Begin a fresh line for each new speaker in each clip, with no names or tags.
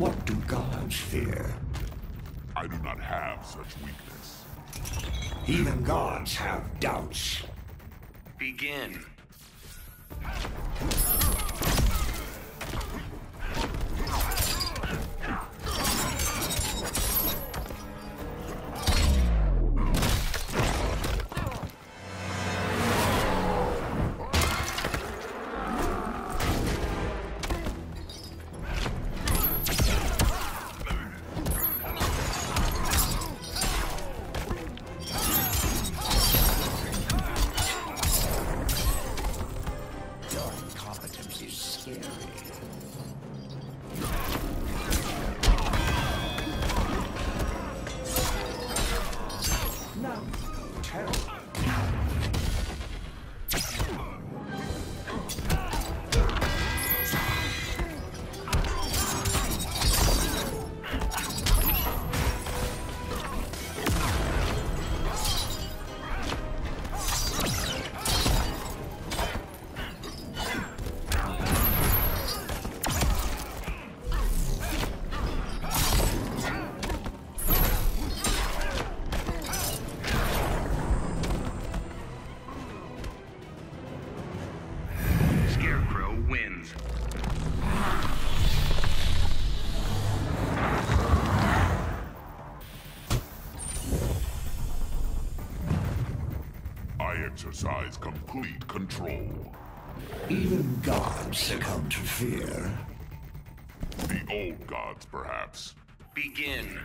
What do gods fear?
I do not have such weakness.
Even gods have doubts.
Begin.
Exercise complete control.
Even gods succumb to fear.
The old gods, perhaps.
Begin.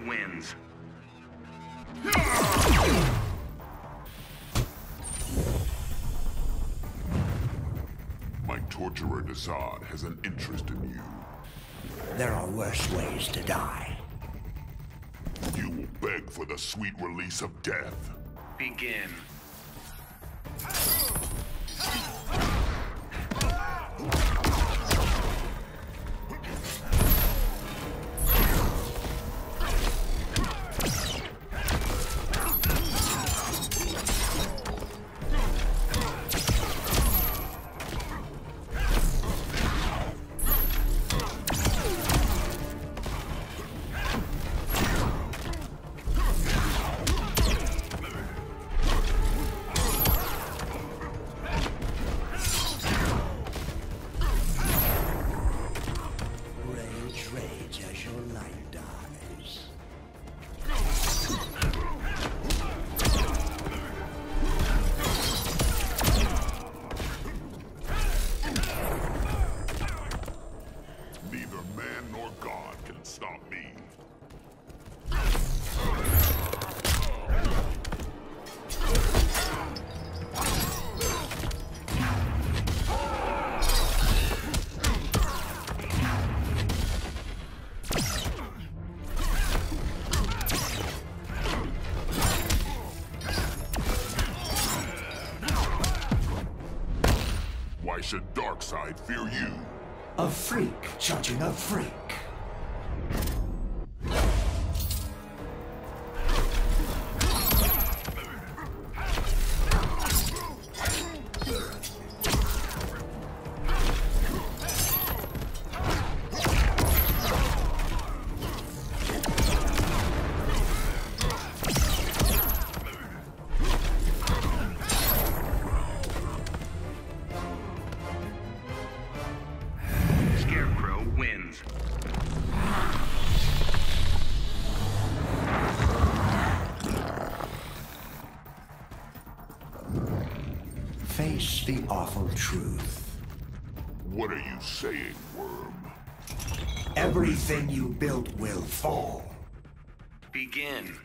Darkseid
wins.
My torturer Desaad has an interest in you.
There are worse ways to die.
You will beg for the sweet release of death.
Begin.
Should Darkseid fear you?
A freak judging a freak. The awful truth.
What are you saying, Worm?
Everything you built will fall.
Begin.